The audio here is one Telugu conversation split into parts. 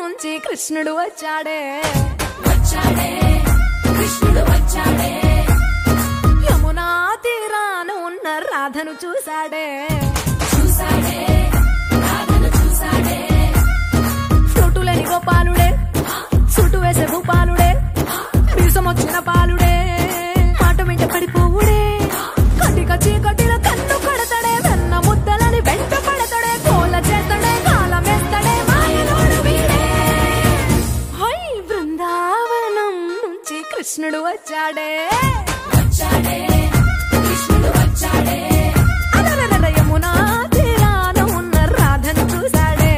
నుంచి కృష్ణుడు వచ్చాడే. వచ్చాడే. వచ్చాడే కృష్ణుడు వచ్చాడే. అలరలర యమునా తీరాన ఉన్న రాధను చూశాడే.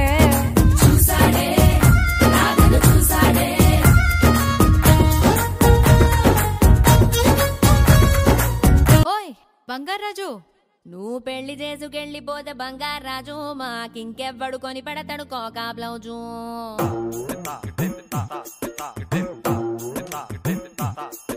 చూసాడే రాధను చూసాడే ఓయ్ బంగారాజు. నువ్వు పెళ్ళి చేసుకెళ్ళిపోతే బంగారాజు మాకింకెవ్వడు కొని పెడతాడు కోకా బ్లౌజు. నువ్వు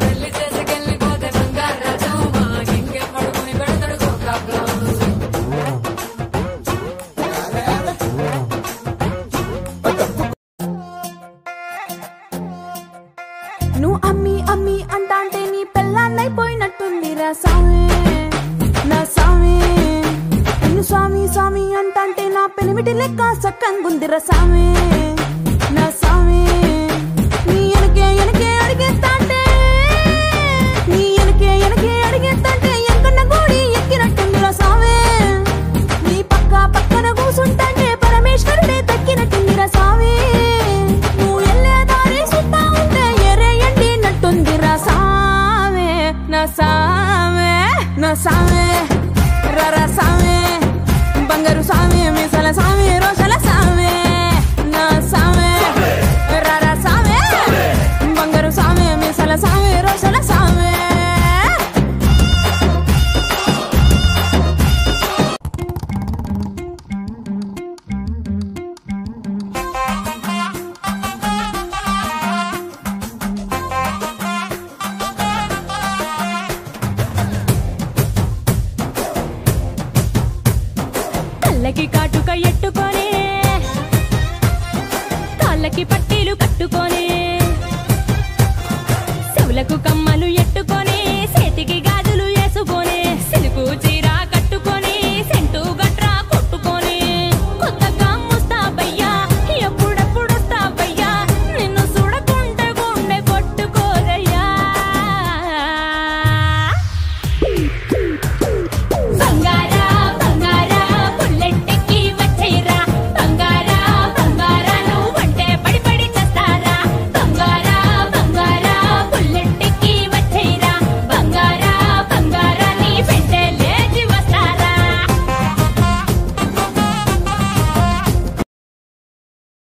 పెళ్ళి చేసుకెళ్ళిపోతే బంగారాజు మాకింకే పడుకుని పెడతాడు కోకా బ్లౌజ్ నువ్వు అమ్మి అమ్మి అంటాంటే నీ పెళ్ళాన్నైపోయినట్టుంది రా స్వామి నా స్వామి. నిన్ను స్వామి స్వామి అంటే నా పెనిమిటి లెక్క సక్కంగుంది రా స్వామి. பேரு சாமி மீசல சாமி ரோஷல சாமி நான் சாமி ராரா சாமி பங்கரு சாமி மீசல சாமி